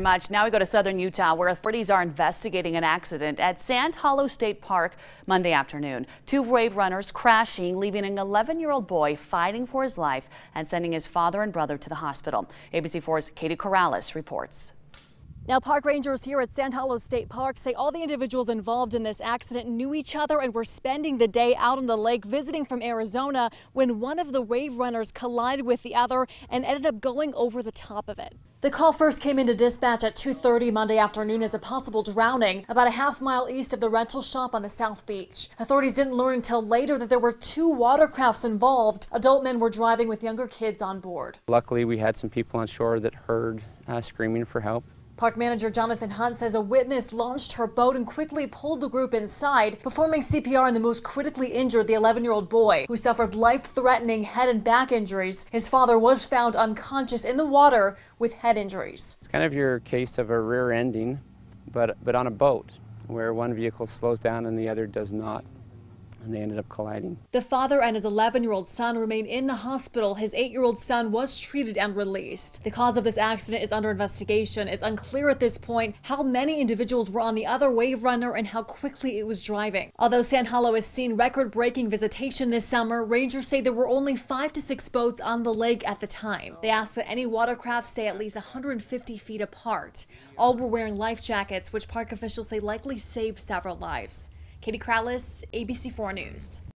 Much. Now we go to southern Utah where authorities are investigating an accident at Sand Hollow State Park Monday afternoon. Two wave runners crashing, leaving an 11 year old boy fighting for his life and sending his father and brother to the hospital. ABC4's Katie Corrales reports. Now, park rangers here at Sand Hollow State Park say all the individuals involved in this accident knew each other and were spending the day out on the lake visiting from Arizona when one of the wave runners collided with the other and ended up going over the top of it. The call first came into dispatch at 2.30 Monday afternoon as a possible drowning about a half mile east of the rental shop on the South Beach. Authorities didn't learn until later that there were two watercrafts involved. Adult men were driving with younger kids on board. Luckily, we had some people on shore that heard uh, screaming for help. Park manager Jonathan Hunt says a witness launched her boat and quickly pulled the group inside, performing CPR on the most critically injured, the 11 year old boy, who suffered life threatening head and back injuries. His father was found unconscious in the water with head injuries. It's kind of your case of a rear ending, but, but on a boat, where one vehicle slows down and the other does not and they ended up colliding. The father and his 11 year old son remain in the hospital. His 8 year old son was treated and released. The cause of this accident is under investigation. It's unclear at this point how many individuals were on the other wave runner and how quickly it was driving. Although Sand Hollow has seen record breaking visitation this summer, rangers say there were only five to six boats on the lake at the time. They asked that any watercraft stay at least 150 feet apart. All were wearing life jackets, which park officials say likely saved several lives. Katie Corrales, ABC4 News.